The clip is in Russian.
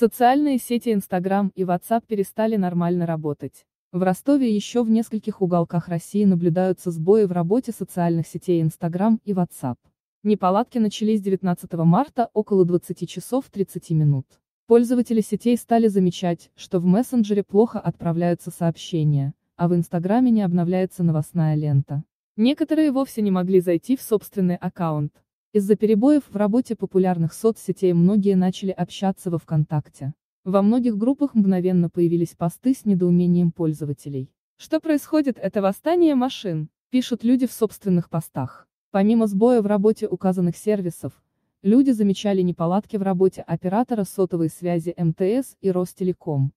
Социальные сети Instagram и WhatsApp перестали нормально работать. В Ростове еще в нескольких уголках России наблюдаются сбои в работе социальных сетей Instagram и WhatsApp. Неполадки начались 19 марта около 20 часов 30 минут. Пользователи сетей стали замечать, что в мессенджере плохо отправляются сообщения, а в Инстаграме не обновляется новостная лента. Некоторые вовсе не могли зайти в собственный аккаунт. Из-за перебоев в работе популярных соцсетей многие начали общаться во ВКонтакте. Во многих группах мгновенно появились посты с недоумением пользователей. Что происходит, это восстание машин, пишут люди в собственных постах. Помимо сбоя в работе указанных сервисов, люди замечали неполадки в работе оператора сотовой связи МТС и Ростелеком.